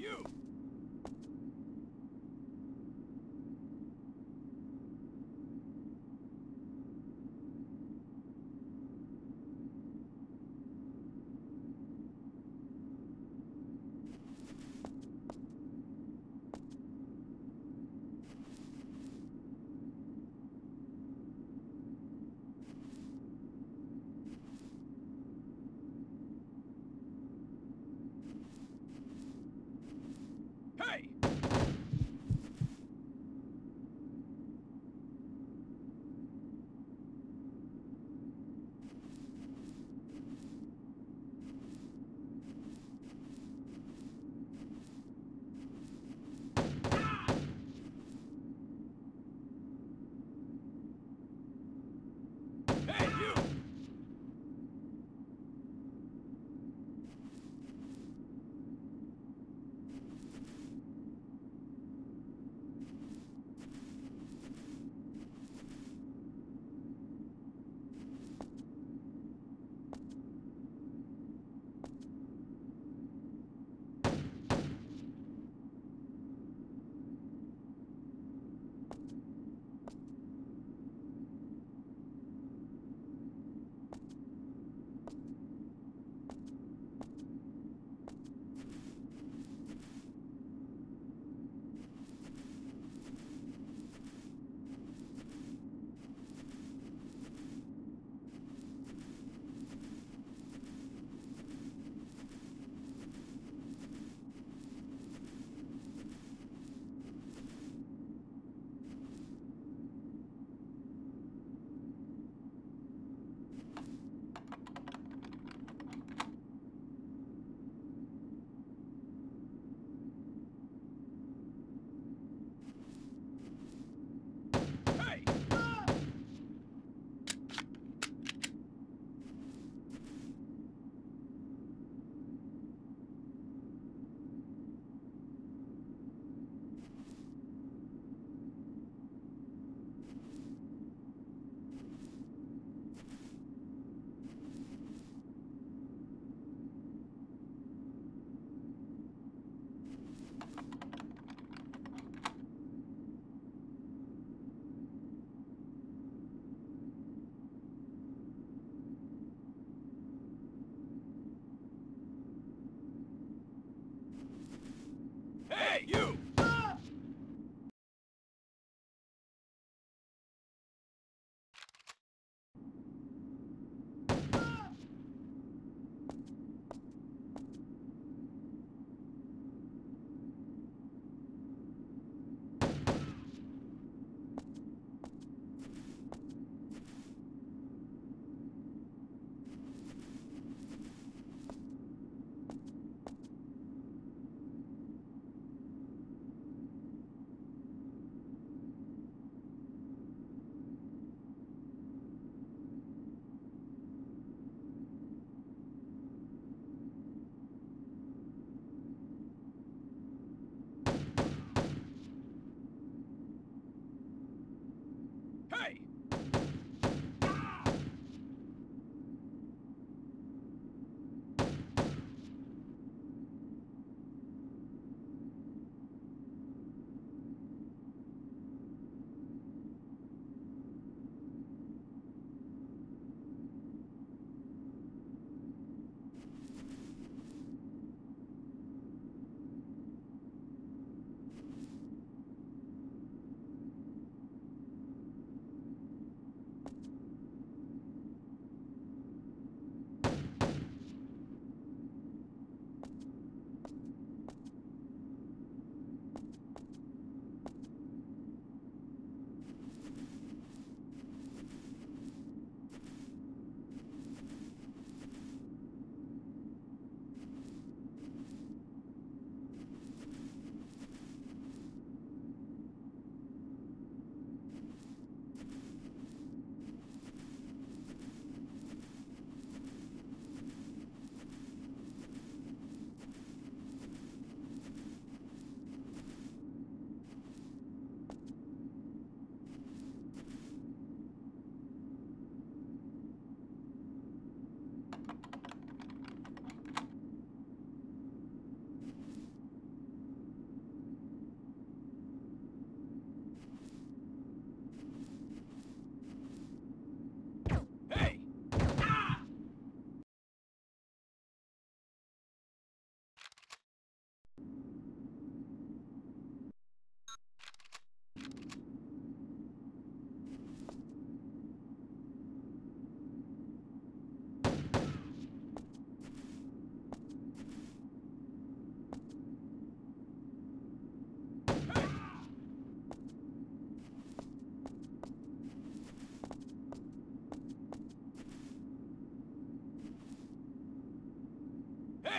you!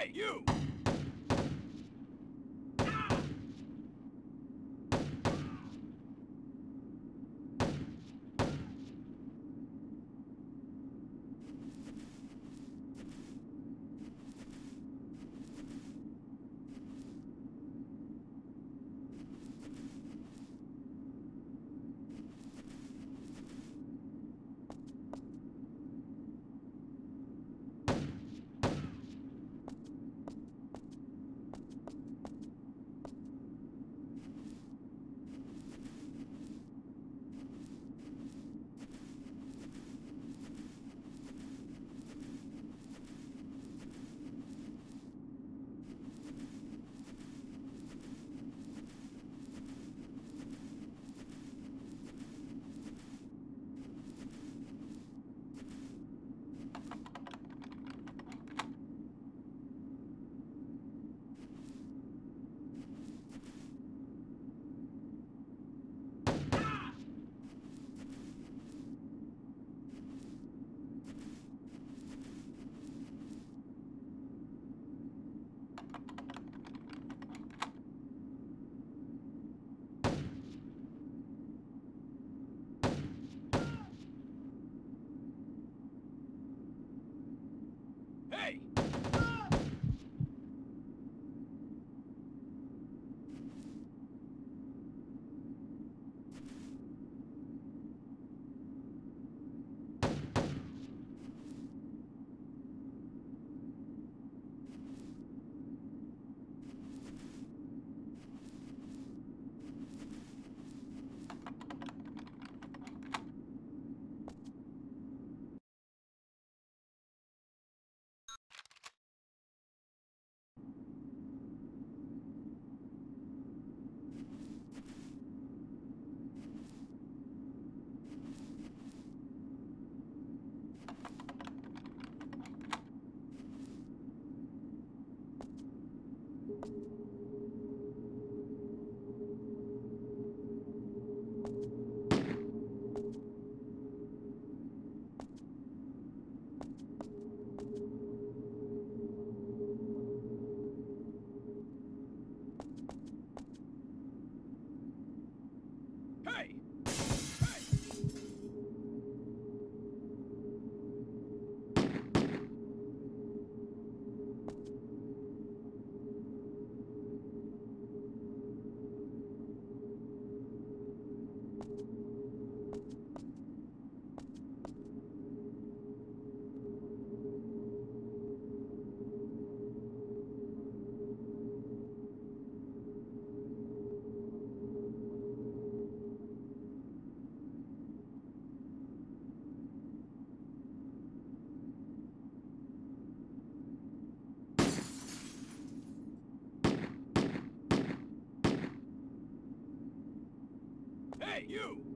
Hey, you! You!